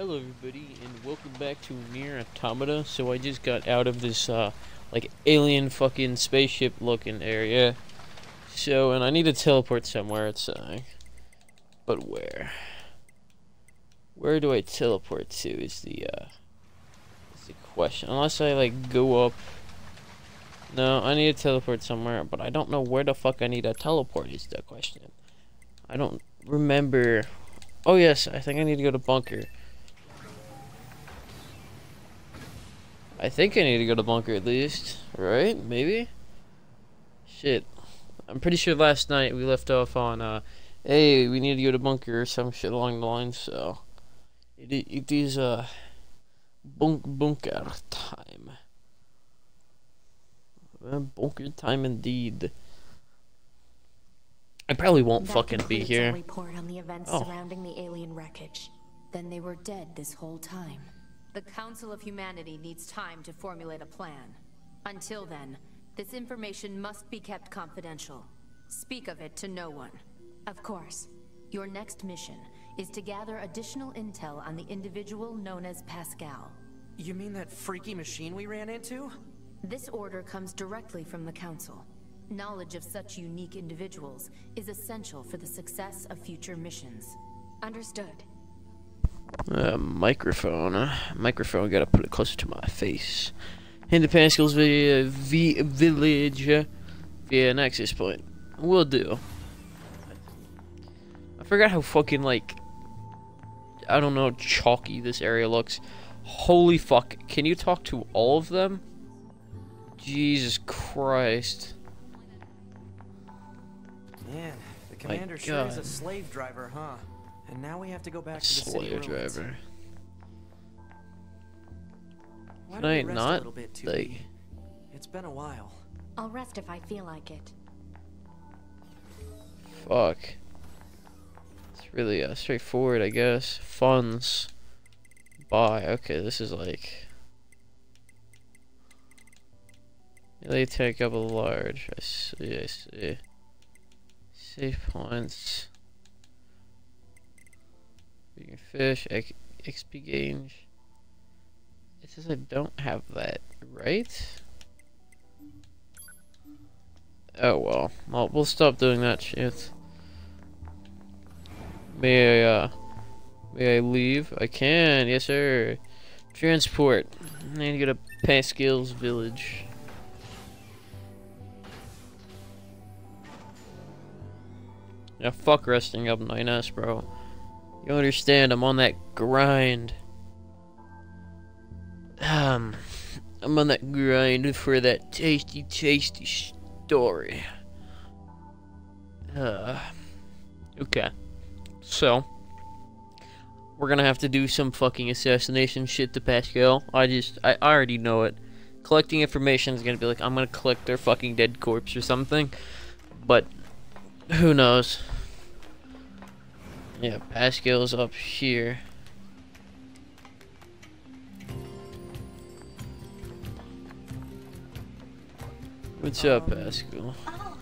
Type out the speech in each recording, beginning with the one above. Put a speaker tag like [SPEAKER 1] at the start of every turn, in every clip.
[SPEAKER 1] Hello everybody and welcome back to Nier Automata. So I just got out of this uh like alien fucking spaceship looking area. So and I need to teleport somewhere it's uh but where? Where do I teleport to is the uh is the question. Unless I like go up No, I need to teleport somewhere, but I don't know where the fuck I need to teleport is the question. I don't remember Oh yes, I think I need to go to bunker. I think I need to go to bunker at least, right? Maybe? Shit. I'm pretty sure last night we left off on, uh, hey, we need to go to bunker or some shit along the lines, so. It, it is, uh, bunk bunker time. Uh, bunker time indeed. I probably won't
[SPEAKER 2] that
[SPEAKER 1] fucking be here.
[SPEAKER 2] report on the events
[SPEAKER 1] Oh.
[SPEAKER 2] surrounding the alien wreckage. Then they were dead this whole time.
[SPEAKER 3] The Council of Humanity needs time to formulate a plan. Until then, this information must be kept confidential. Speak of it to no one.
[SPEAKER 2] Of course.
[SPEAKER 3] Your next mission is to gather additional intel on the individual known as Pascal.
[SPEAKER 4] You mean that freaky machine we ran into?
[SPEAKER 3] This order comes directly from the Council. Knowledge of such unique individuals is essential for the success of future missions.
[SPEAKER 2] Understood.
[SPEAKER 1] Uh, microphone. uh, Microphone, gotta put it closer to my face. Into Pascal's vi- v- village uh, via an access point. Will do. I forgot how fucking, like, I don't know, chalky this area looks. Holy fuck. Can you talk to all of them? Jesus Christ.
[SPEAKER 4] Man, the commander sure is a slave driver, huh? And now we have to go back to the city ruins.
[SPEAKER 1] driver.
[SPEAKER 4] Why
[SPEAKER 1] Can
[SPEAKER 4] don't
[SPEAKER 1] I
[SPEAKER 4] a
[SPEAKER 1] not,
[SPEAKER 4] bit,
[SPEAKER 1] like-
[SPEAKER 4] It's been a while.
[SPEAKER 2] I'll rest if I feel like it.
[SPEAKER 1] Fuck. It's really uh, straightforward, I guess. Funds. Buy. Okay, this is like. They take up a large. I see, I see. Save points. Vegan fish. XP gains. It says I don't have that, right? Oh well. Well, we'll stop doing that shit. May I, uh, may I leave? I can, yes sir. Transport. I need to go to Pascal's village. Yeah, fuck resting up 9S, bro. You understand, I'm on that grind. Um, I'm on that grind for that tasty, tasty story. Uh, okay. So, we're gonna have to do some fucking assassination shit to Pascal. I just, I already know it. Collecting information is gonna be like, I'm gonna collect their fucking dead corpse or something. But, who knows? Yeah, Pascal's up here. What's up,
[SPEAKER 4] Um,
[SPEAKER 1] Pascal?
[SPEAKER 5] Oh,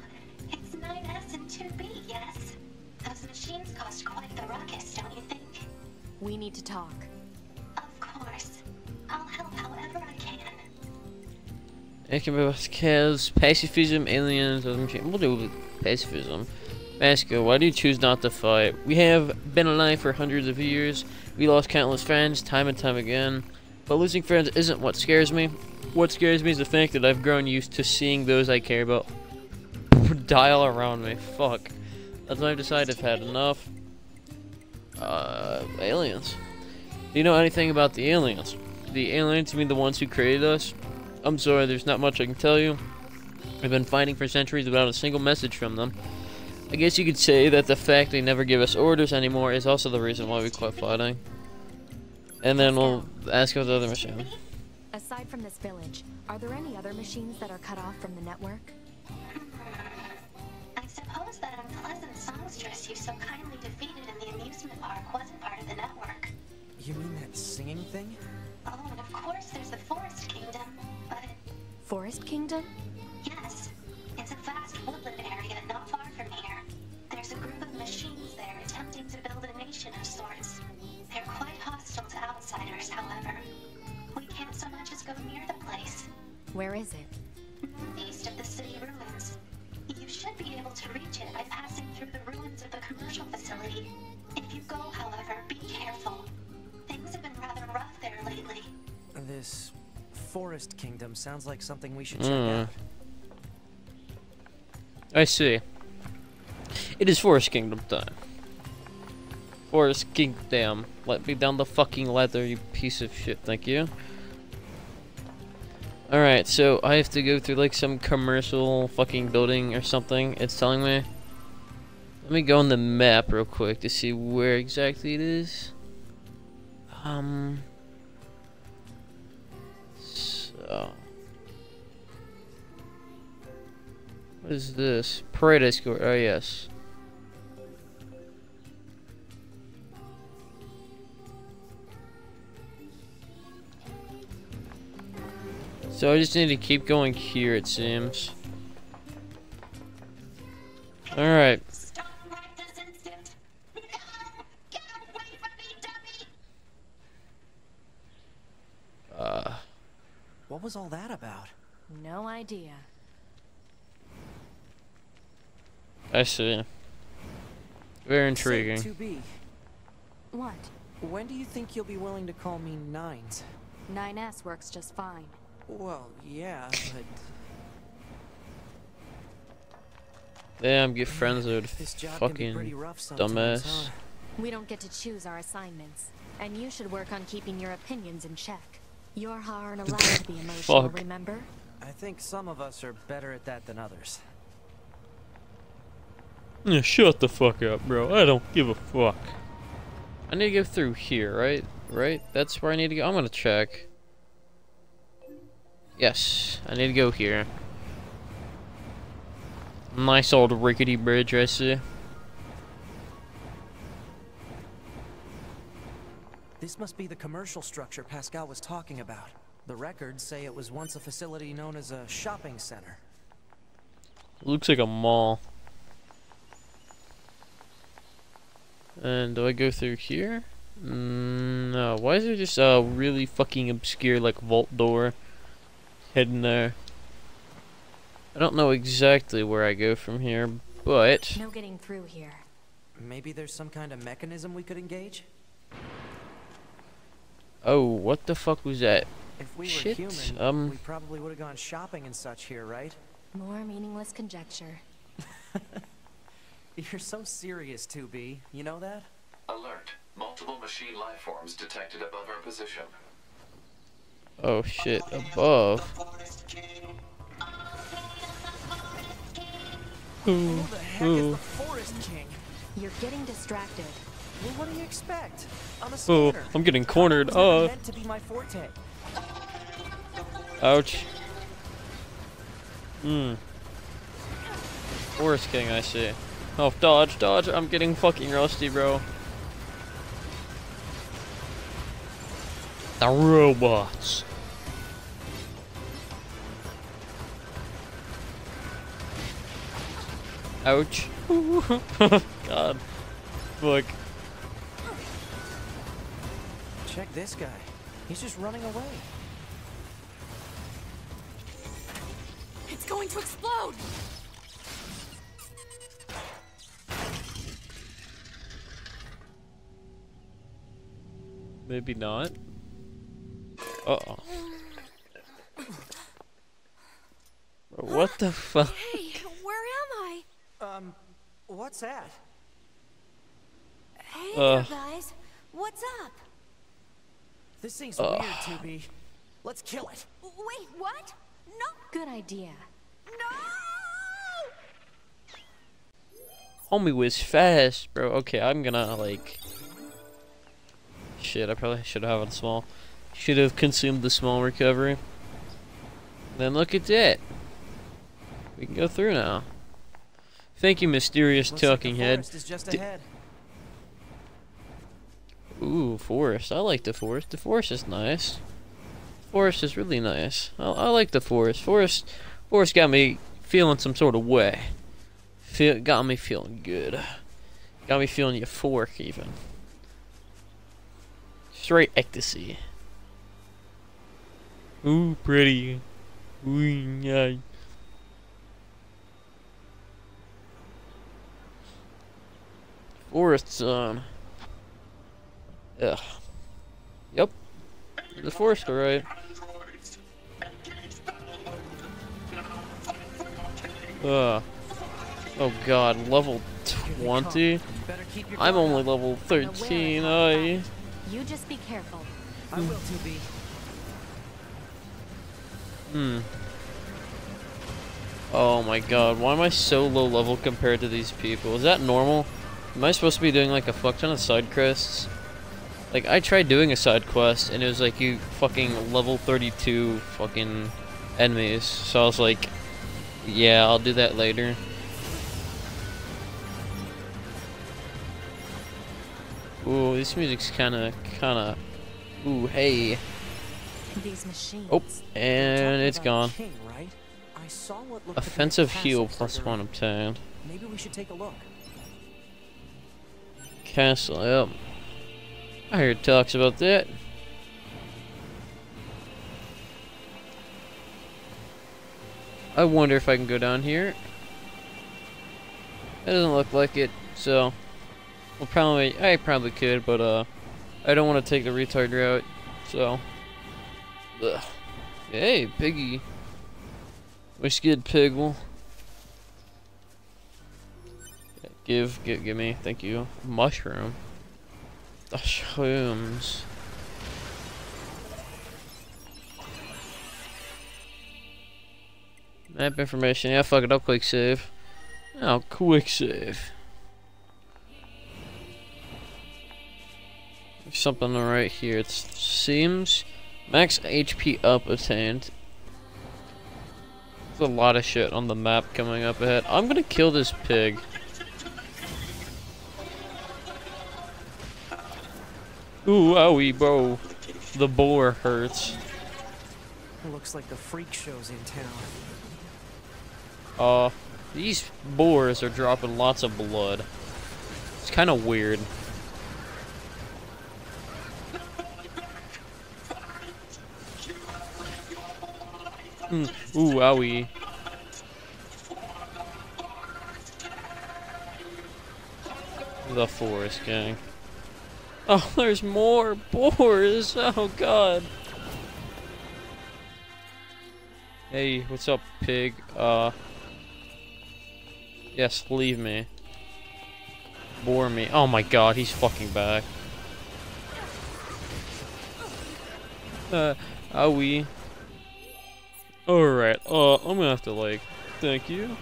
[SPEAKER 5] it's 9S and 2B, yes? Those machines cost quite the ruckus, don't you think?
[SPEAKER 2] We need to talk.
[SPEAKER 5] Of course. I'll help however I can.
[SPEAKER 1] Pascal's pacifism, aliens, other machine. We'll do pacifism. Pascal, why do you choose not to fight? We have been alive for hundreds of years. We lost countless friends, time and time again. But losing friends isn't what scares me. What scares me is the fact that I've grown used to seeing those I care about die all around me. Fuck. That's why I've decided I've had enough. Uh, aliens. Do you know anything about the aliens? The aliens mean the ones who created us? I'm sorry, there's not much I can tell you. I've been fighting for centuries without a single message from them. I guess you could say that the fact they never give us orders anymore is also the reason why we quit fighting. And then we'll ask about the other machine.
[SPEAKER 2] Aside from this village, are there any other machines that are cut off from the network?
[SPEAKER 5] I suppose that unpleasant songstress you so kindly defeated in the amusement park wasn't part of the network.
[SPEAKER 4] You mean that singing thing?
[SPEAKER 5] Oh, and of course there's the Forest Kingdom. But,
[SPEAKER 2] Forest Kingdom?
[SPEAKER 5] yes, it's a vast woodland to build a nation of sorts. They're quite hostile to outsiders, however. We can't so much as go near the place.
[SPEAKER 2] Where is it?
[SPEAKER 5] Northeast of the city ruins. You should be able to reach it by passing through the ruins of the commercial facility. If you go, however, be careful. Things have been rather rough there lately.
[SPEAKER 4] This forest kingdom sounds like something we should check
[SPEAKER 1] hmm.
[SPEAKER 4] out.
[SPEAKER 1] I see. It is Forest Kingdom time. Forest Kingdom. Let me down the fucking ladder, you piece of shit. Thank you. Alright, so I have to go through like some commercial fucking building or something. It's telling me. Let me go on the map real quick to see where exactly it is. Um. So. What is this? Parade escort. Oh, yes. So I just need to keep going here, it seems. Alright.
[SPEAKER 5] Stop right this instant! No! Get away from me, dummy!
[SPEAKER 1] Uh,
[SPEAKER 4] What was all that about?
[SPEAKER 2] No idea.
[SPEAKER 1] I see. Very intriguing.
[SPEAKER 4] Say, 2B,
[SPEAKER 2] What?
[SPEAKER 4] when do you think you'll be willing to call me Nines?
[SPEAKER 2] 9S works just fine.
[SPEAKER 4] Well, yeah, but
[SPEAKER 1] Damn, get friends with
[SPEAKER 4] this job can be pretty
[SPEAKER 1] fucking
[SPEAKER 4] rough
[SPEAKER 1] dumbass.
[SPEAKER 2] We don't get to choose our assignments. And you should work on keeping your opinions in check. You're aren't allowed to be emotional,
[SPEAKER 1] Fuck.
[SPEAKER 2] remember?
[SPEAKER 4] I think some of us are better at that than others.
[SPEAKER 1] Yeah, shut the fuck up, bro. I don't give a fuck. I need to go through here, right? Right? That's where I need to go. I'm gonna check. Yes, I need to go here. Nice old rickety bridge, I see.
[SPEAKER 4] This must be the commercial structure Pascal was talking about. The records say it was once a facility known as a shopping center.
[SPEAKER 1] Looks like a mall. And do I go through here? Mm, no. Why is there just a really fucking obscure like vault door hidden there? I don't know exactly where I go from here, but
[SPEAKER 2] No getting through here.
[SPEAKER 4] Maybe there's some kind of mechanism we could engage?
[SPEAKER 1] oh, what the fuck was that?
[SPEAKER 4] If we
[SPEAKER 1] Shit,
[SPEAKER 4] were human,
[SPEAKER 1] um,
[SPEAKER 4] we probably would have gone shopping and such here, right?
[SPEAKER 2] More meaningless conjecture.
[SPEAKER 4] You're so serious, 2B. You know that?
[SPEAKER 6] Alert. Multiple machine life forms detected above our position.
[SPEAKER 1] Oh shit, above. Ooh,
[SPEAKER 4] Who the heck is the Forest King?
[SPEAKER 2] You're getting distracted.
[SPEAKER 4] Well, what do you expect? I'm a
[SPEAKER 1] ooh. I'm getting cornered.
[SPEAKER 4] It was never
[SPEAKER 1] Uh,
[SPEAKER 4] to be my forte.
[SPEAKER 1] ouch. Hmm. Forest King, I see. Oh, dodge, dodge. I'm getting fucking rusty, bro. The robots. Ouch. God. Fuck.
[SPEAKER 4] Check this guy. He's just running away.
[SPEAKER 2] It's going to explode!
[SPEAKER 1] Maybe not. Uh oh. What the fuck?
[SPEAKER 2] Hey, where am I?
[SPEAKER 4] Um, what's that?
[SPEAKER 2] Hey
[SPEAKER 1] Uh.
[SPEAKER 2] guys. What's up?
[SPEAKER 4] This thing's
[SPEAKER 1] Ugh.
[SPEAKER 4] weird, 2B. Let's kill it.
[SPEAKER 2] Wait, what? No. Good idea. No!
[SPEAKER 1] Homie was fast, bro. Okay, I'm gonna like. Shit, I probably should have had a small. Should have consumed the small recovery. Then look at that. We can go through now. Thank you, mysterious
[SPEAKER 4] Looks like
[SPEAKER 1] talking head.
[SPEAKER 4] forest is just
[SPEAKER 1] D-
[SPEAKER 4] ahead.
[SPEAKER 1] Ooh, forest. I like the forest. The forest is nice. Forest is really nice. I, I like the forest. Forest, forest got me feeling some sort of way. Feel got me feeling good. Got me feeling euphoric even. Straight ecstasy. Ooh, pretty. Ooh, yeah. Forest zone. Ugh. Yep. The forest, alright. Ugh. Oh god, level 20?
[SPEAKER 4] come. Better keep your
[SPEAKER 1] I'm only level
[SPEAKER 2] I'm aware of
[SPEAKER 1] 13,
[SPEAKER 2] that
[SPEAKER 1] I.
[SPEAKER 2] You just be careful.
[SPEAKER 4] I will to be.
[SPEAKER 1] Hmm. Oh my god, why am I so low level compared to these people? Is that normal? Am I supposed to be doing like a fuck ton of side quests? Like, I tried doing a side quest and it was like you fucking level 32 fucking enemies. So I was like, yeah, I'll do that later. Ooh, this music's kinda, kinda. Ooh, hey.
[SPEAKER 2] These machines.
[SPEAKER 1] Oh, and it's gone.
[SPEAKER 4] king, right? I saw what looked to
[SPEAKER 1] Offensive heal plus one obtained.
[SPEAKER 4] Maybe we should take a look.
[SPEAKER 1] Castle, yep. I heard talks about that. I wonder if I can go down here. It doesn't look like it, so well probably I probably could, but uh I don't want to take the retard route, so Ugh. Hey, piggy. Wish good piggle. Give, give, give me, thank you. Mushroom. Mushrooms. Map information. Yeah, fuck it. I'll quick save. I'll quick save. There's something right here. It seems max HP up attained. There's a lot of shit on the map coming up ahead. I'm gonna kill this pig. Ooh, owie, bro. The boar hurts.
[SPEAKER 4] Looks like the freak show's in town.
[SPEAKER 1] Uh, these boars are dropping lots of blood. It's kind of weird. Mm, ooh, owie. The forest gang. Oh, there's more boars. Oh god. Hey, what's up, pig? Uh. Yes, leave me. Bore me. Oh my god, he's fucking back. Uh, we? Alright, uh, I'm gonna have to, like, thank you.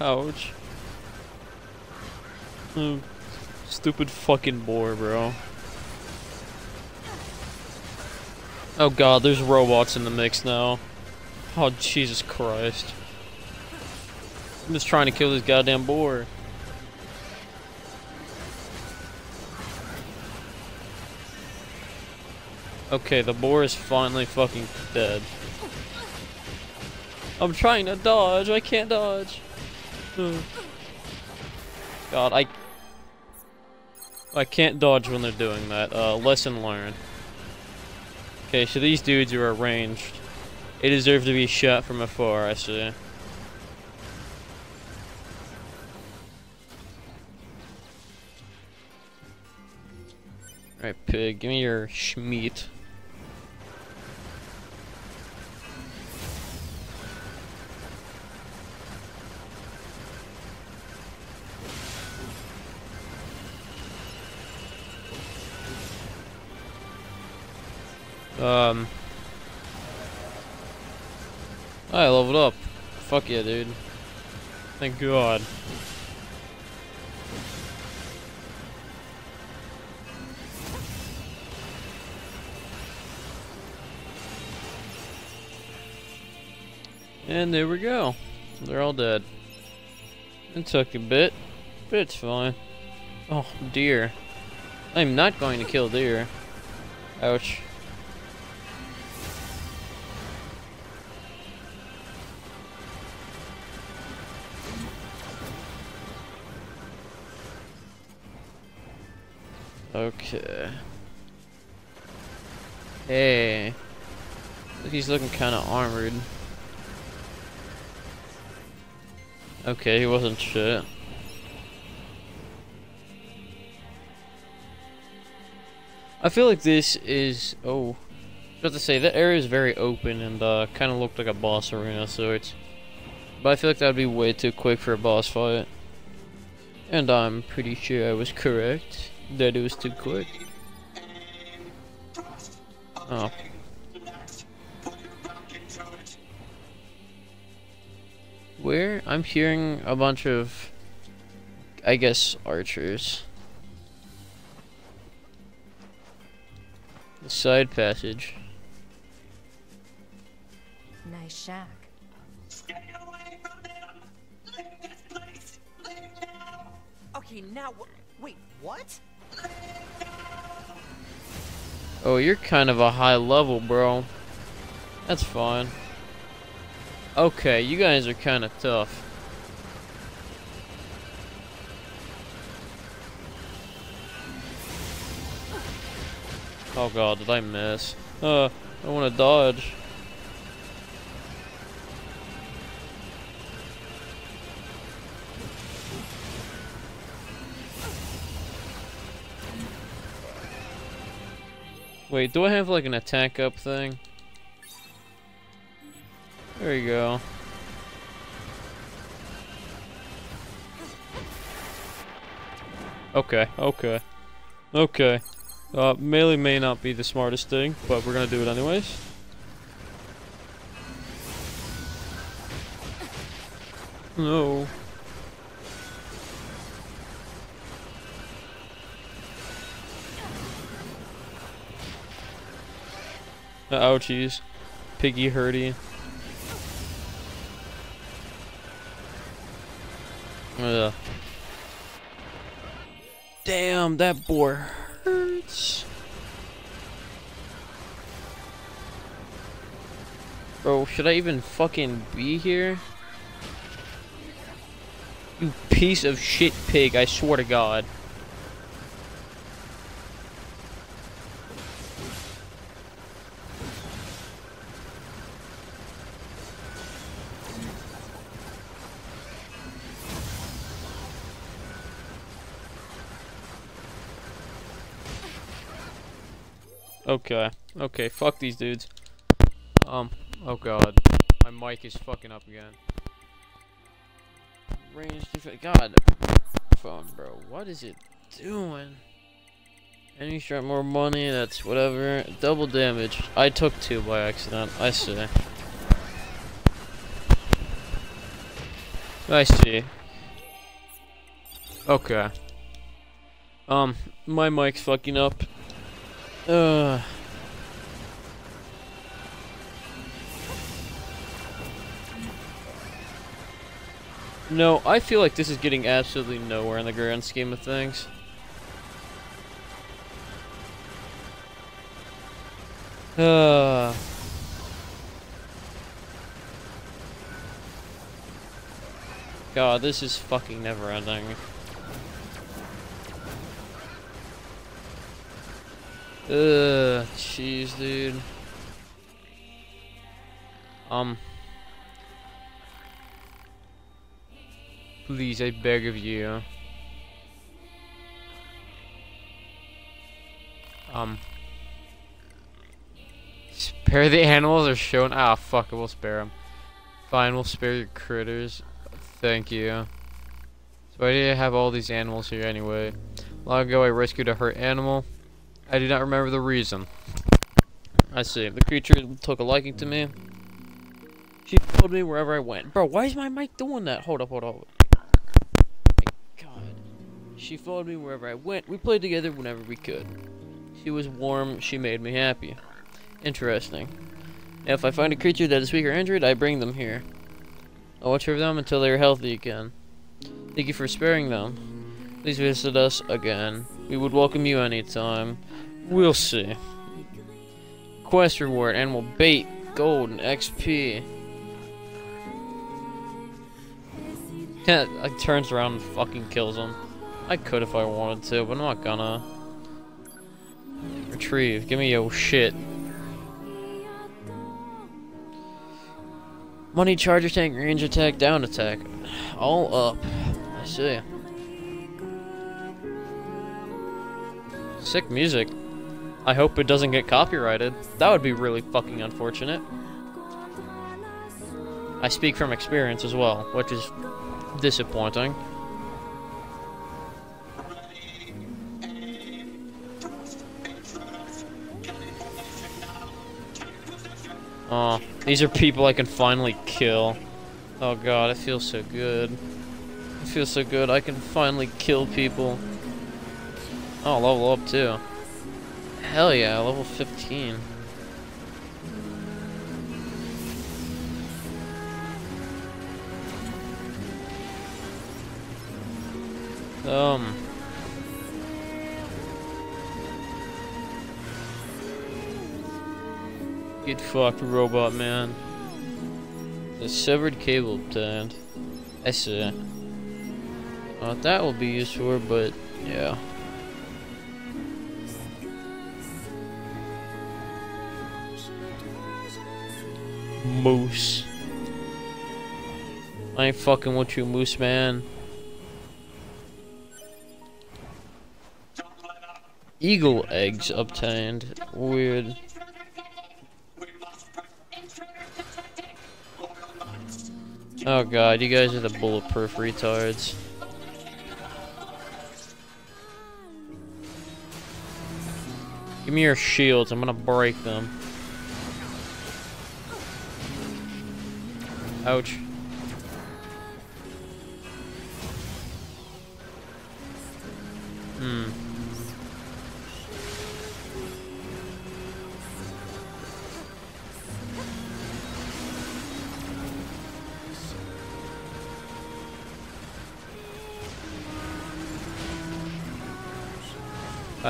[SPEAKER 1] Ouch. Oh, stupid fucking boar, bro. Oh god, there's robots in the mix now. Oh, Jesus Christ. I'm just trying to kill this goddamn boar. Okay, the boar is finally fucking dead. I'm trying to dodge, I can't dodge. God, I... I can't dodge when they're doing that. Uh, lesson learned. Okay, so these dudes are arranged. They deserve to be shot from afar, I see. Alright, pig, give me your schmeat. Um. I leveled up. Fuck yeah, dude. Thank God. And there we go. They're all dead. It took a bit, but it's fine. Oh, deer. I'm not going to kill deer. Ouch. Okay. Hey. He's looking kind of armored. Okay, he wasn't shit. I feel like this is... Oh. About to say, that area is very open and uh, kind of looked like a boss arena of sorts. But I feel like that would be way too quick for a boss fight. And I'm pretty sure I was correct that it was too quick. Oh. I'm hearing a bunch of, I guess, archers. The side passage.
[SPEAKER 2] Nice shack.
[SPEAKER 5] Stay away from them! Leave this place! Leave now!
[SPEAKER 4] Okay, now wh- wait, what?
[SPEAKER 1] Oh, you're kind of a high level, bro. That's fine. Okay, you guys are kind of tough. Oh god, did I miss? Uh, I want to dodge. Wait, do I have like an attack up thing? There you go. Okay, okay. Okay. Uh, melee may not be the smartest thing, but we're gonna do it anyways. No. Uh, ouchies. Piggy hurdy. Ugh. Damn, that boar hurts. Bro, should I even fucking be here? You piece of shit pig, I swear to god. Okay. Okay, fuck these dudes. Um, oh god. My mic is fucking up again. Range defense. God. Phone, bro. What is it doing? Any shot more money, that's whatever. Double damage. I took two by accident. I see. I see. Okay. Um, my mic's fucking up. Uh. No, I feel like this is getting absolutely nowhere in the grand scheme of things. Uh. God, this is fucking never ending. Ugh, jeez, dude. Um. Please, I beg of you. Um. Spare the animals are shown. Ah, fuck it, we'll spare them. Fine, we'll spare your critters. Thank you. So do you have all these animals here anyway? Long ago I rescued a hurt animal. I do not remember the reason. I see. The creature took a liking to me. She followed me wherever I went. Bro, why is my mic doing that? Hold up, hold up. She followed me wherever I went. We played together whenever we could. She was warm. She made me happy. Interesting. Now, if I find a creature that is weak or injured, I bring them here. I'll watch over them until they are healthy again. Thank you for sparing them. Please visit us again. We would welcome you anytime. We'll see. Quest reward, animal bait, gold, and XP. Yeah, like turns around and fucking kills him. I could if I wanted to, but I'm not gonna. Retrieve. Give me your shit. Money, charger tank, range attack, down attack. All up. I see. Sick music. I hope it doesn't get copyrighted. That would be really fucking unfortunate. I speak from experience as well, which is disappointing. Oh, these are people I can finally kill. Oh god, it feels so good. It feels so good. I can finally kill people. Oh, level up too. Hell yeah, level 15. Um. Get fucked, robot man. The severed cable obtained. I see. Well, that will be used for, but yeah. Moose. I ain't fucking with you, Moose man. Eagle eggs obtained. Weird. Oh god, you guys are the bulletproof retards. Give me your shields, I'm gonna break them. Ouch.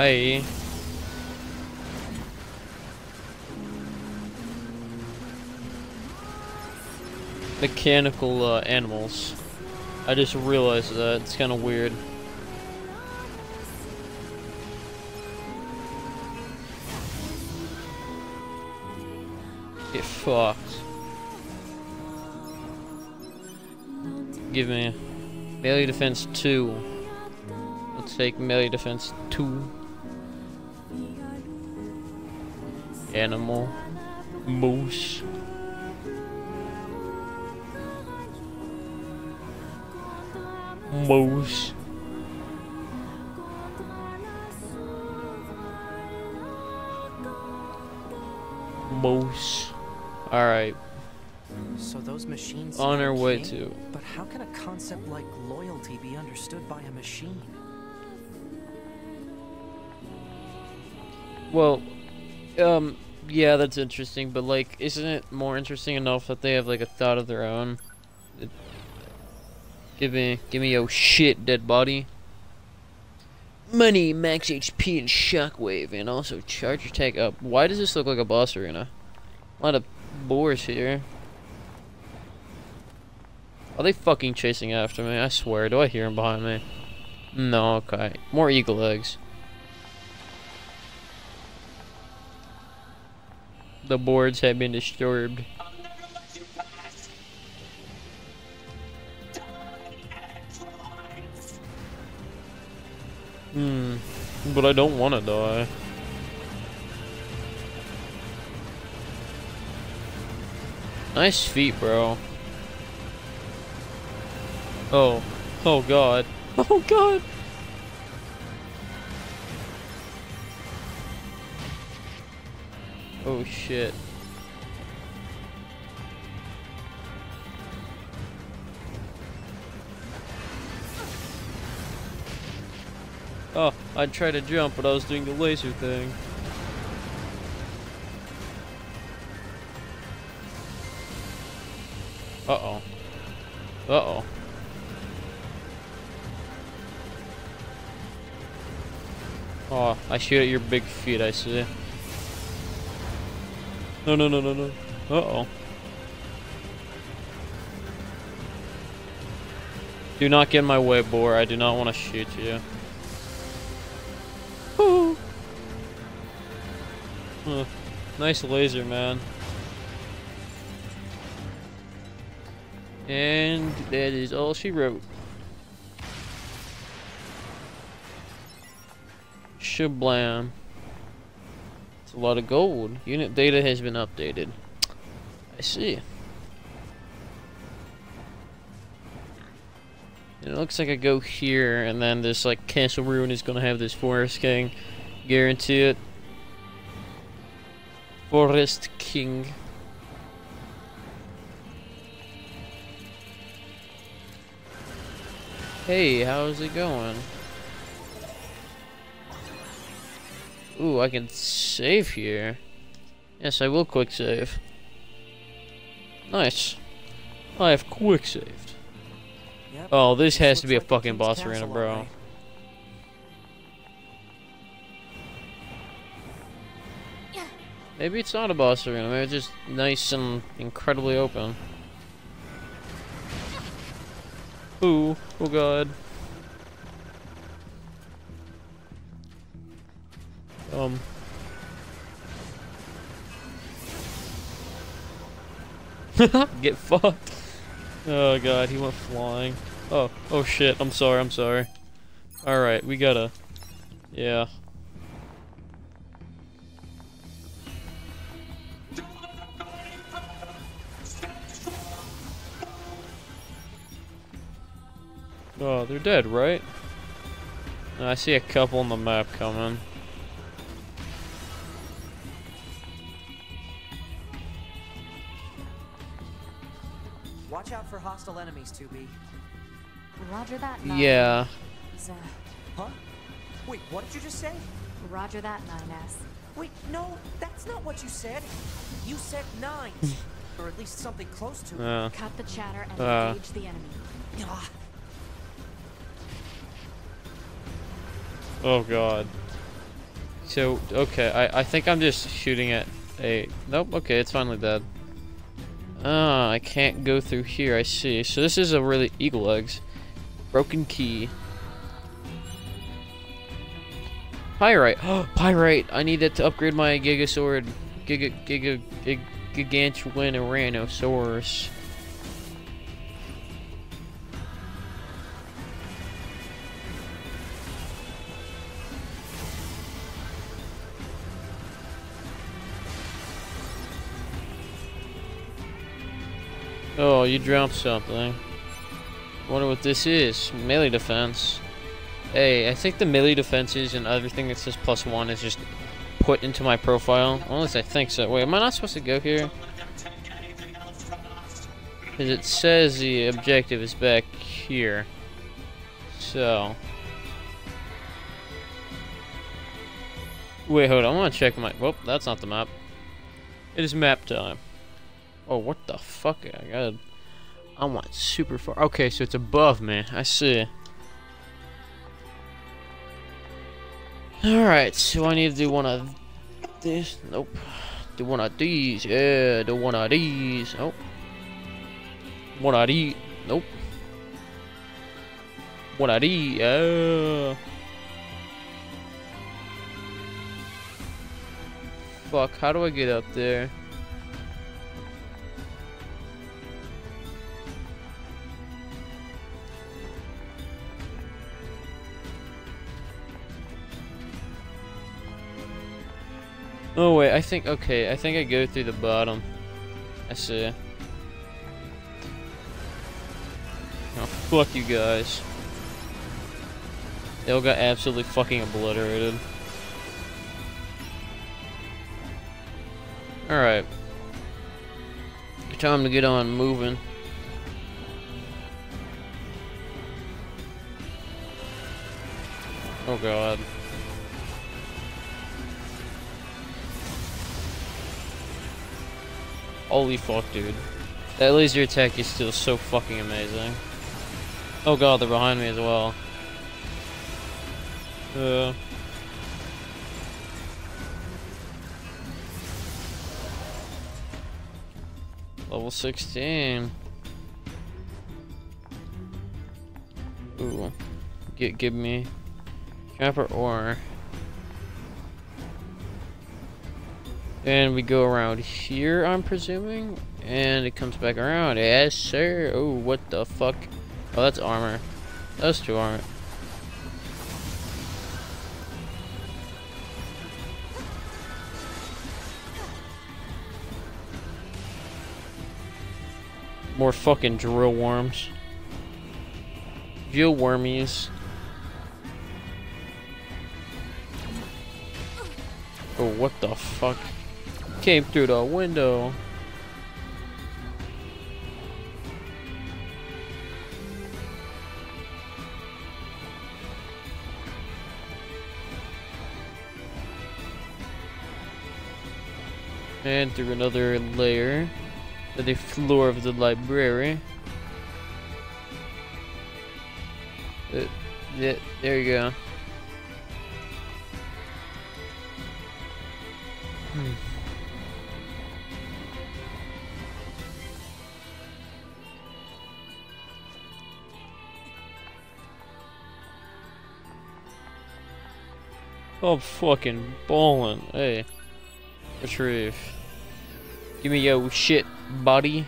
[SPEAKER 1] Hi. Mechanical uh, animals. I just realized that. It's kind of weird. Get fucked. Give me melee defense 2. Let's take melee defense 2. Animal. Moose. Moose. Moose. Alright,
[SPEAKER 4] So those machines
[SPEAKER 1] on our way to.
[SPEAKER 4] But how can a concept like loyalty be understood by a machine?
[SPEAKER 1] Well, um, yeah, that's interesting, but like, isn't it more interesting enough that they have like a thought of their own? It- give me, give me your shit, dead body. Money, max HP, and shockwave, and also charge attack up. Why does this look like a boss arena? A lot of boars here. Are they fucking chasing after me? I swear. Do I hear them behind me? No, okay. More eagle eggs. The boards have been disturbed. Hmm. But I don't want to die. Nice feet, bro. Oh. Oh god. Oh god. Oh shit. Oh, I tried to jump, but I was doing the laser thing. Uh-oh. Uh-oh. Oh, I shoot at your big feet, I see. No, no, no, no, no. Uh-oh. Do not get in my way, boar. I do not want to shoot you. Ooh. Nice laser, man. And that is all she wrote. Shablam. It's a lot of gold. Unit data has been updated. I see. It looks like I go here, and then this like castle ruin is gonna have this forest king. Guarantee it. Forest king. Hey, how's it going? Ooh, I can save here. Yes, I will quick save. Nice. I have quick saved.
[SPEAKER 4] Yep,
[SPEAKER 1] Oh, this has to be a
[SPEAKER 4] like the
[SPEAKER 1] fucking boss arena, bro.
[SPEAKER 4] right.
[SPEAKER 1] Maybe it's not a boss arena. Maybe it's just nice and incredibly open. Ooh, oh god. Um. Get fucked. Oh god, he went flying. Oh, oh shit. I'm sorry. I'm sorry. All right, we gotta. Yeah. Oh, they're dead, right? I see a couple on the map coming.
[SPEAKER 4] Hostile enemies, 2B.
[SPEAKER 2] Roger that, Nine.
[SPEAKER 1] Yeah.
[SPEAKER 2] Z-
[SPEAKER 4] Huh? Wait, what did you just say?
[SPEAKER 2] Roger that, 9S.
[SPEAKER 4] Wait, no, that's not what you said. You said nines. or at least something close to it.
[SPEAKER 1] Uh,
[SPEAKER 2] Cut the chatter and
[SPEAKER 1] Uh.
[SPEAKER 2] engage the enemy.
[SPEAKER 4] Ah,
[SPEAKER 1] oh god. So, okay, I, I think I'm just shooting at a... Nope, okay, it's finally dead. Ah, I can't go through here, I see. So this is a really... Eagle eggs. Broken key. Pyrite. Oh, Pyrite! I need that to upgrade my Giga Sword. Giga... Giga... Gig, Gigantuan Uranosaurus. Oh, you dropped something. Wonder what this is. Melee defense. Hey, I think the melee defenses and everything that says plus one is just put into my profile. At least I think so. Wait, am I not supposed to go here? Because it says the objective is back here. So. Wait, hold on. I want to check my. Well, that's not the map. It is map time. Oh, what the fuck? I got. I want super far. Okay, so it's above me. I see. Alright, so I need to do one of this. Nope. Do one of these. Yeah, do one of these. Oh. One of these. Nope. One of these. Yeah. Fuck, how do I get up there? Oh wait, I think okay, I think I go through the bottom. I see. Oh fuck you guys. They all got absolutely fucking obliterated. Alright. Time to get on moving. Oh god. Holy fuck, dude. That laser attack is still so fucking amazing. Oh god, they're behind me as well. Uh. Level 16. Ooh. Give me. Trapper ore. And we go around here, I'm presuming. And it comes back around. Yes, sir. Oh, what the fuck? Oh, that's armor. That's two armor. More fucking drill worms. Drill wormies. Oh, what the fuck? Came through the window. And through another layer to the floor of the library. Uh, yeah, there you go. I'm fucking balling. Hey. Retrieve. Give me your shit, buddy.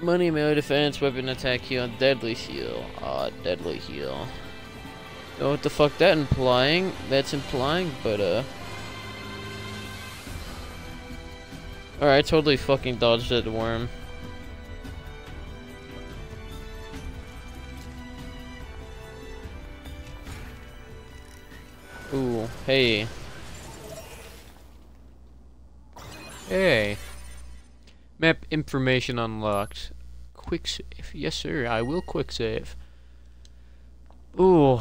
[SPEAKER 1] Money, melee defense, weapon attack heal, deadly heal. Ah, deadly heal. Know what the fuck that implying? That's implying, but uh. Alright, totally fucking dodged that worm. Hey. Hey. Map information unlocked. Quick save. Yes, sir. I will quick save. Ooh.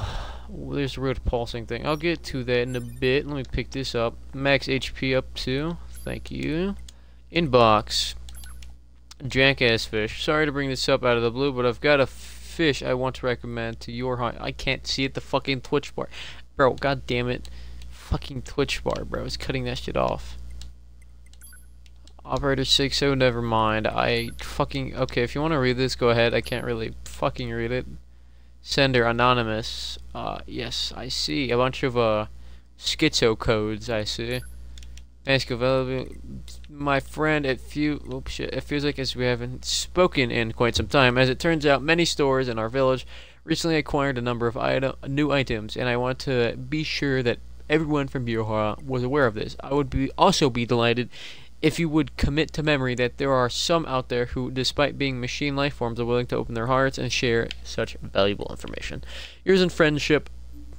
[SPEAKER 1] There's a weird pulsing thing. I'll get to that in a bit. Let me pick this up. Max HP up too. Thank you. Inbox. Jackass fish. Sorry to bring this up out of the blue, but I've got a fish I want to recommend to your hunt. I can't see it. The fucking Twitch bar. Bro, god damn it. Fucking Twitch bar, bro. It's cutting that shit off. Operator 6, oh, never mind. I fucking... Okay, if you want to read this, go ahead. I can't really fucking read it. Sender, anonymous. Uh, yes, I see. A bunch of, uh, schizo codes, I see. Ask available. My friend, it few... Oops, shit. It feels like as we haven't spoken in quite some time. As it turns out, many stores in our village recently acquired a number of item, new items, and I want to be sure that everyone from Biohara was aware of this. I would be also be delighted if you would commit to memory that there are some out there who, despite being machine life forms, are willing to open their hearts and share such valuable information. Yours in friendship,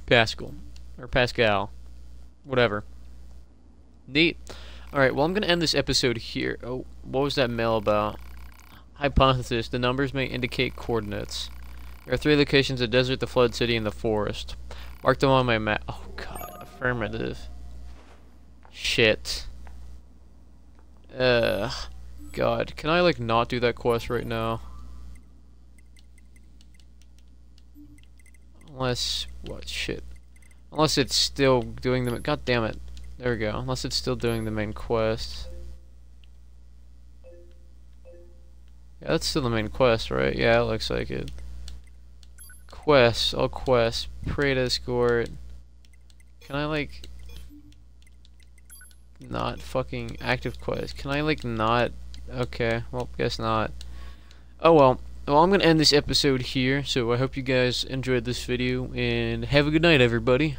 [SPEAKER 1] Pascal. Or Pascal. Whatever. Neat. Alright, well, I'm going to end this episode here. Oh, what was that mail about? Hypothesis. The numbers may indicate coordinates. There are three locations, the desert, the flood city, and the forest. Mark them on my map. Oh, God. Affirmative. Shit. Ugh. God, can I like not do that quest right now? Unless, what, shit. Unless it's still doing the, god damn it. There we go. Unless it's still doing the main quest. Yeah, that's still the main quest, right? Yeah, it looks like it. Quests, all quests. Pray to escort. Can I like not fucking active quest. Can I like not? Okay, well, guess not. Oh well. Well, I'm gonna end this episode here. So I hope you guys enjoyed this video and have a good night, everybody.